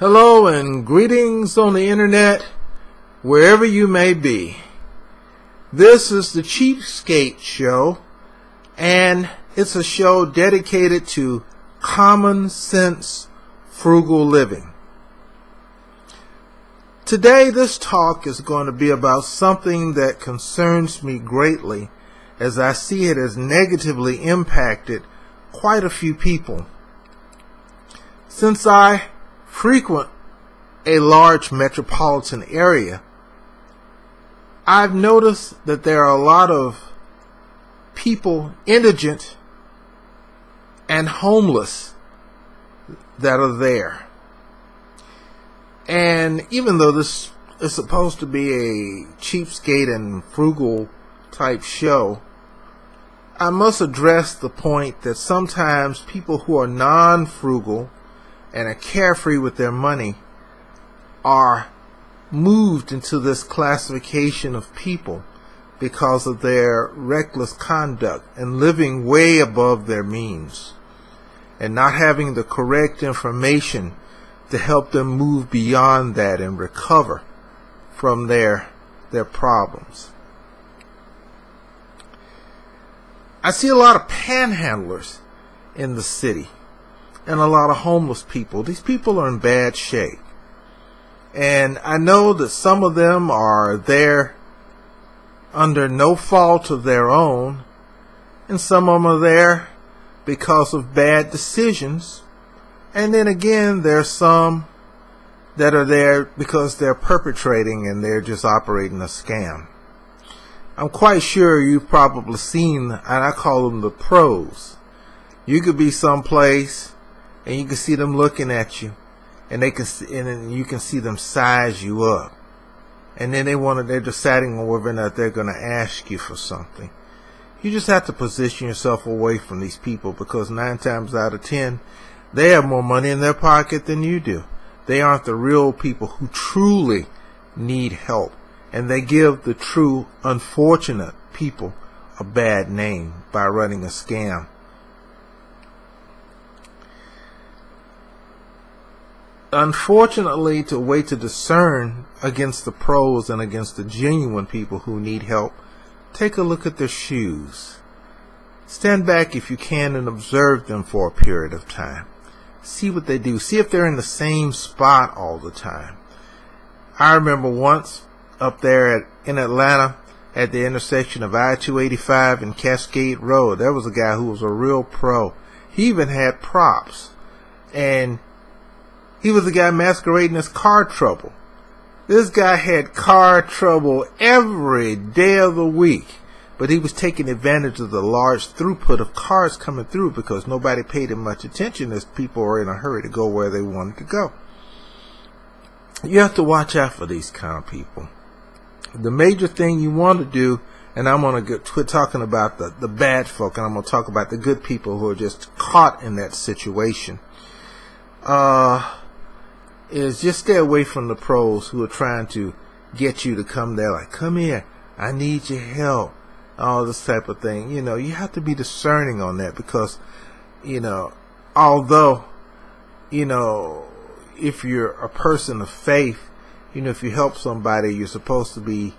Hello and greetings on the internet, wherever you may be. This is the Cheapskate Show, and it's a show dedicated to common sense frugal living. Today, this talk is going to be about something that concerns me greatly as I see it has negatively impacted quite a few people. Since I frequent a large metropolitan area, I've noticed that there are a lot of people indigent and homeless that are there. And even though this is supposed to be a cheapskate and frugal type show, I must address the point that sometimes people who are non frugal and are carefree with their money are moved into this classification of people because of their reckless conduct and living way above their means and not having the correct information to help them move beyond that and recover from their their problems. I see a lot of panhandlers in the city and a lot of homeless people. These people are in bad shape. And I know that some of them are there under no fault of their own, and some of them are there because of bad decisions. And then again, there's some that are there because they're perpetrating and they're just operating a scam. I'm quite sure you've probably seen, and I call them the pros. You could be someplace and you can see them looking at you, and they can see, and you can see them size you up, and then they want to they're deciding on whether or not they're going to ask you for something. You just have to position yourself away from these people because nine times out of ten, they have more money in their pocket than you do. They aren't the real people who truly need help, and they give the true unfortunate people a bad name by running a scam. Unfortunately, to wait to discern against the pros and against the genuine people who need help, take a look at their shoes. Stand back if you can and observe them for a period of time. See what they do. See if they're in the same spot all the time. I remember once up there at, in Atlanta at the intersection of I-285 and Cascade Road, there was a guy who was a real pro. He even had props. And he was a guy masquerading as car trouble. This guy had car trouble every day of the week, but he was taking advantage of the large throughput of cars coming through because nobody paid him much attention as people were in a hurry to go where they wanted to go. You have to watch out for these kind of people. The major thing you want to do, and I'm going to quit talking about the, the bad folk, and I'm going to talk about the good people who are just caught in that situation. Uh, is just stay away from the pros who are trying to get you to come there. Like come here. I need your help. All this type of thing. You know you have to be discerning on that because you know although you know if you're a person of faith you know if you help somebody you're supposed to be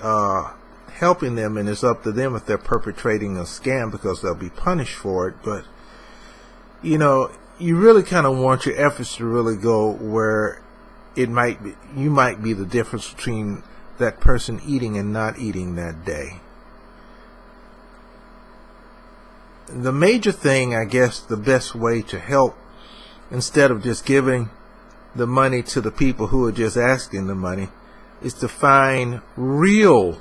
uh, helping them and it's up to them if they're perpetrating a scam because they'll be punished for it. But you know you really kind of want your efforts to really go where it might be, you might be the difference between that person eating and not eating that day. The major thing, I guess, the best way to help instead of just giving the money to the people who are just asking the money is to find real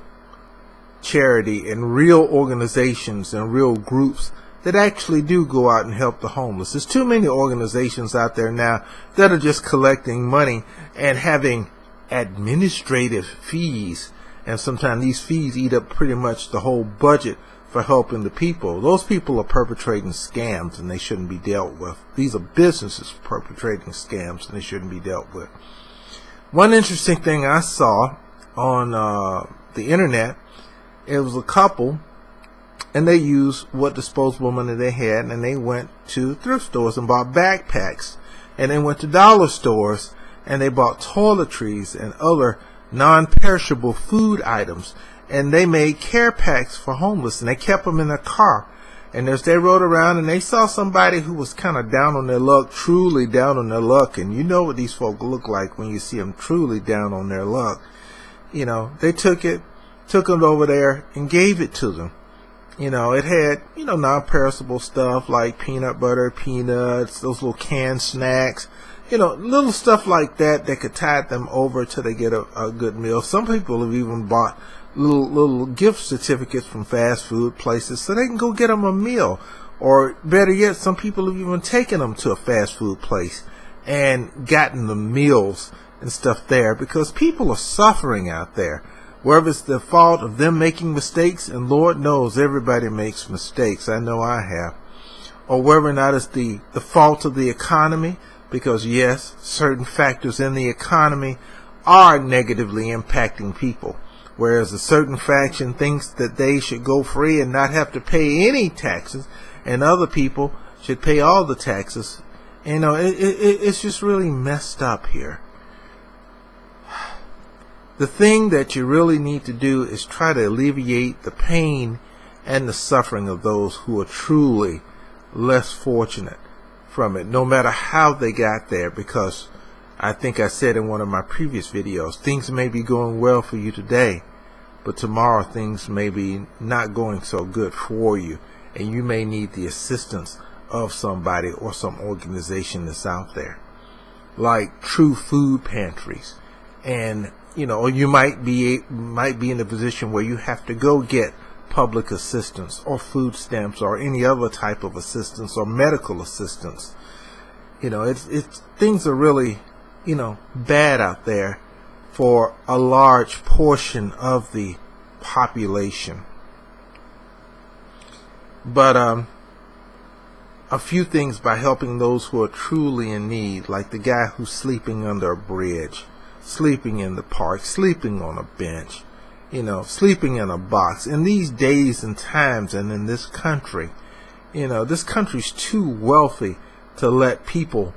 charity and real organizations and real groups that actually do go out and help the homeless. There's too many organizations out there now that are just collecting money and having administrative fees. And sometimes these fees eat up pretty much the whole budget for helping the people. Those people are perpetrating scams and they shouldn't be dealt with. These are businesses perpetrating scams and they shouldn't be dealt with. One interesting thing I saw on uh, the internet, it was a couple and they used what disposable money they had and they went to thrift stores and bought backpacks. And they went to dollar stores and they bought toiletries and other non-perishable food items. And they made care packs for homeless and they kept them in their car. And as they rode around and they saw somebody who was kind of down on their luck truly down on their luck. And you know what these folk look like when you see them truly down on their luck. You know they took it took it over there and gave it to them you know, it had, you know, non-perishable stuff like peanut butter, peanuts, those little canned snacks, you know, little stuff like that that could tide them over till they get a, a good meal. Some people have even bought little little gift certificates from fast food places so they can go get them a meal. Or better yet, some people have even taken them to a fast food place and gotten the meals and stuff there because people are suffering out there whether it's the fault of them making mistakes, and Lord knows everybody makes mistakes. I know I have. Or whether or not it's the, the fault of the economy, because yes, certain factors in the economy are negatively impacting people. Whereas a certain faction thinks that they should go free and not have to pay any taxes, and other people should pay all the taxes. You know, it, it, it's just really messed up here. The thing that you really need to do is try to alleviate the pain and the suffering of those who are truly less fortunate from it, no matter how they got there, because I think I said in one of my previous videos, things may be going well for you today, but tomorrow things may be not going so good for you, and you may need the assistance of somebody or some organization that's out there, like true food pantries. And you know, you might be might be in a position where you have to go get public assistance or food stamps or any other type of assistance or medical assistance. You know, it's it's things are really, you know, bad out there for a large portion of the population. But um a few things by helping those who are truly in need, like the guy who's sleeping under a bridge sleeping in the park, sleeping on a bench, you know, sleeping in a box. In these days and times and in this country, you know, this country's too wealthy to let people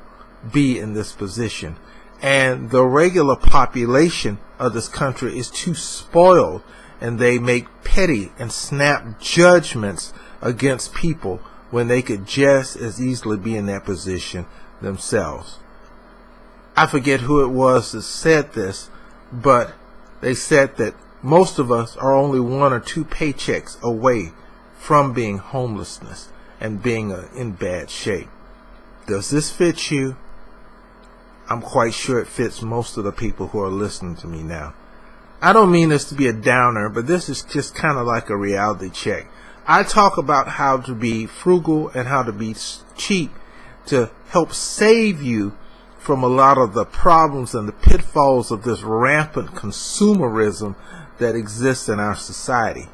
be in this position. And the regular population of this country is too spoiled and they make petty and snap judgments against people when they could just as easily be in that position themselves. I forget who it was that said this, but they said that most of us are only one or two paychecks away from being homelessness and being uh, in bad shape. Does this fit you? I'm quite sure it fits most of the people who are listening to me now. I don't mean this to be a downer, but this is just kind of like a reality check. I talk about how to be frugal and how to be cheap to help save you from a lot of the problems and the pitfalls of this rampant consumerism that exists in our society,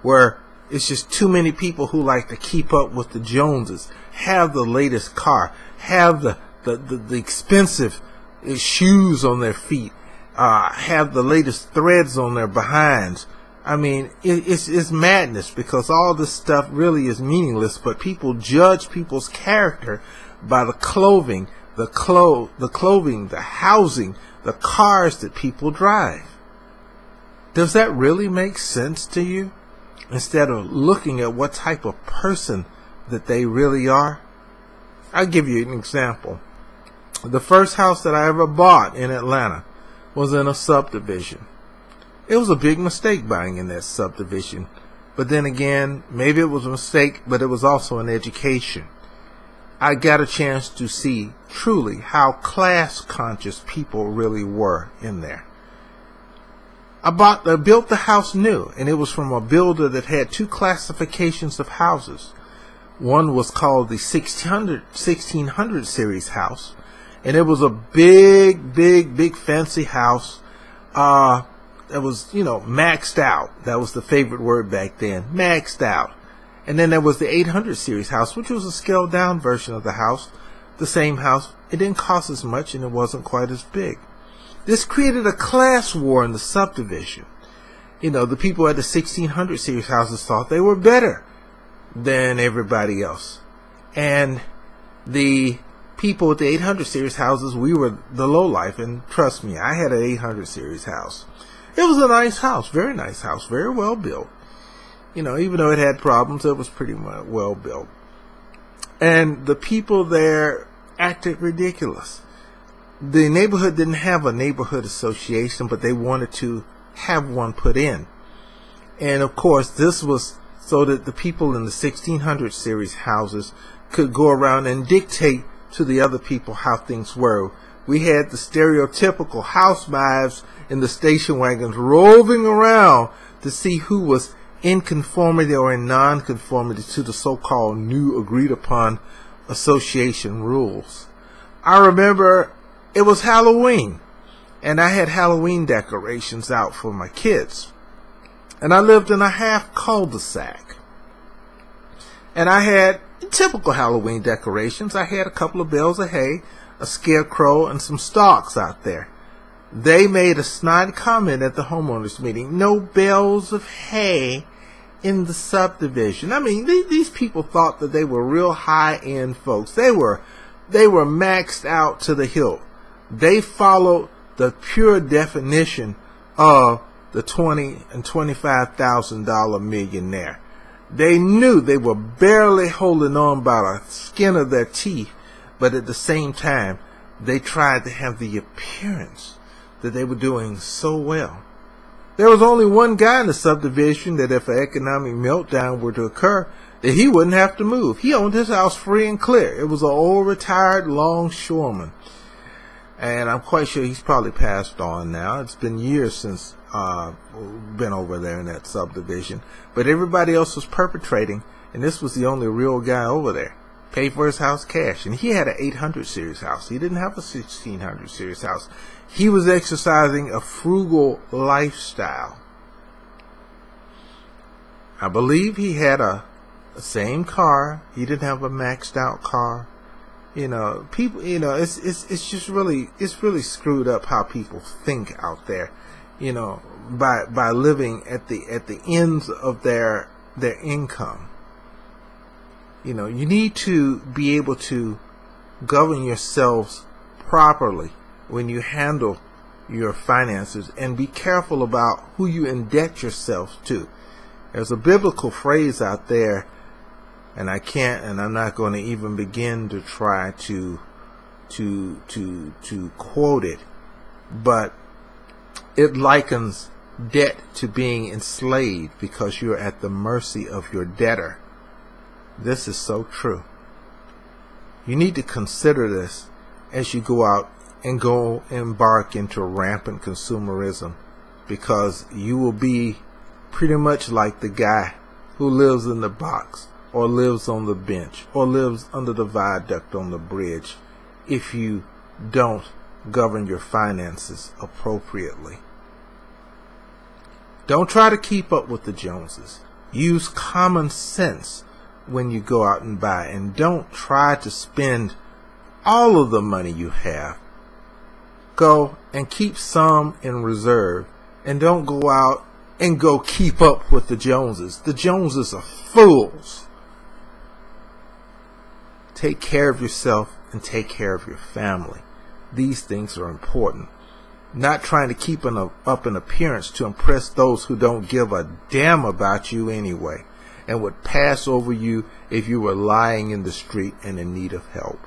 where it's just too many people who like to keep up with the Joneses, have the latest car, have the, the, the, the expensive shoes on their feet, uh, have the latest threads on their behinds. I mean, it, it's, it's madness because all this stuff really is meaningless, but people judge people's character by the clothing the clo- the clothing, the housing, the cars that people drive. Does that really make sense to you? Instead of looking at what type of person that they really are? I'll give you an example. The first house that I ever bought in Atlanta was in a subdivision. It was a big mistake buying in that subdivision. But then again, maybe it was a mistake, but it was also an education. I got a chance to see truly how class conscious people really were in there. I bought, I built the house new, and it was from a builder that had two classifications of houses. One was called the 1600, 1600 series house, and it was a big, big, big fancy house. Uh, that was, you know, maxed out. That was the favorite word back then. Maxed out. And then there was the 800 series house, which was a scaled down version of the house. The same house. It didn't cost as much and it wasn't quite as big. This created a class war in the subdivision. You know, the people at the 1600 series houses thought they were better than everybody else. And the people with the 800 series houses, we were the low life. And trust me, I had an 800 series house. It was a nice house, very nice house, very well built. You know, even though it had problems, it was pretty well built. And the people there acted ridiculous. The neighborhood didn't have a neighborhood association, but they wanted to have one put in. And of course, this was so that the people in the 1600 series houses could go around and dictate to the other people how things were. We had the stereotypical housewives in the station wagons roving around to see who was in conformity or in nonconformity to the so-called new agreed upon association rules. I remember it was Halloween and I had Halloween decorations out for my kids. And I lived in a half cul-de-sac. And I had typical Halloween decorations. I had a couple of bales of hay, a scarecrow, and some stalks out there. They made a snide comment at the homeowners meeting. No bales of hay in the subdivision. I mean, these people thought that they were real high-end folks. They were, they were maxed out to the hilt. They followed the pure definition of the twenty and twenty-five thousand dollar millionaire. They knew they were barely holding on by the skin of their teeth, but at the same time, they tried to have the appearance that they were doing so well. There was only one guy in the subdivision that if an economic meltdown were to occur, that he wouldn't have to move. He owned his house free and clear. It was an old retired longshoreman. And I'm quite sure he's probably passed on now. It's been years since uh, been over there in that subdivision. But everybody else was perpetrating, and this was the only real guy over there. Paid for his house cash, and he had an 800 series house. He didn't have a 1600 series house. He was exercising a frugal lifestyle. I believe he had a, a same car. He didn't have a maxed out car you know people you know it's it's it's just really it's really screwed up how people think out there you know, by by living at the at the ends of their their income. You know, you need to be able to govern yourselves properly when you handle your finances and be careful about who you indebt yourself to. There's a biblical phrase out there and I can't and I'm not going to even begin to try to to to to quote it but it likens debt to being enslaved because you're at the mercy of your debtor. This is so true. You need to consider this as you go out and go embark into rampant consumerism because you will be pretty much like the guy who lives in the box or lives on the bench or lives under the viaduct on the bridge if you don't govern your finances appropriately. Don't try to keep up with the Joneses. Use common sense when you go out and buy and don't try to spend all of the money you have. Go and keep some in reserve and don't go out and go keep up with the Joneses. The Joneses are fools. Take care of yourself and take care of your family. These things are important not trying to keep an, up an appearance to impress those who don't give a damn about you anyway and would pass over you if you were lying in the street and in need of help.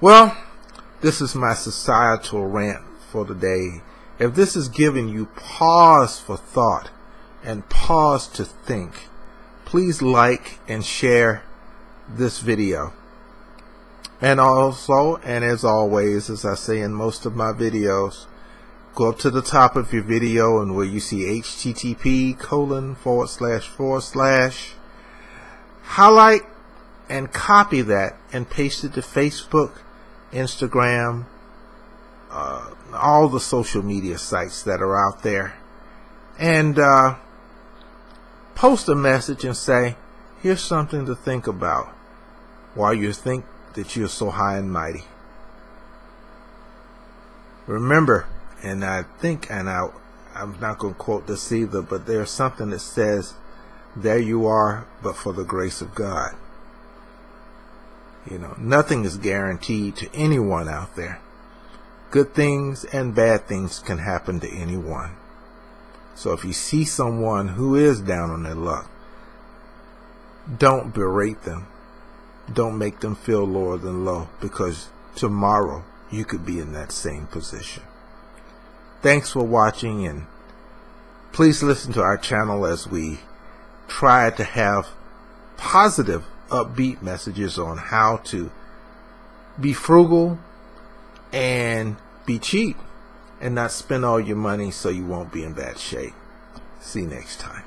Well, this is my societal rant for the day. If this is giving you pause for thought and pause to think, please like and share this video. And also, and as always, as I say in most of my videos, go up to the top of your video and where you see http colon forward slash forward slash highlight and copy that and paste it to Facebook, Instagram, uh, all the social media sites that are out there. And uh, post a message and say, here's something to think about while you think that you are so high and mighty. Remember, and I think, and I, I'm not going to quote this either, but there's something that says, there you are, but for the grace of God. You know, nothing is guaranteed to anyone out there. Good things and bad things can happen to anyone. So if you see someone who is down on their luck, don't berate them. Don't make them feel lower than low because tomorrow you could be in that same position. Thanks for watching and please listen to our channel as we try to have positive, upbeat messages on how to be frugal and be cheap and not spend all your money so you won't be in bad shape. See you next time.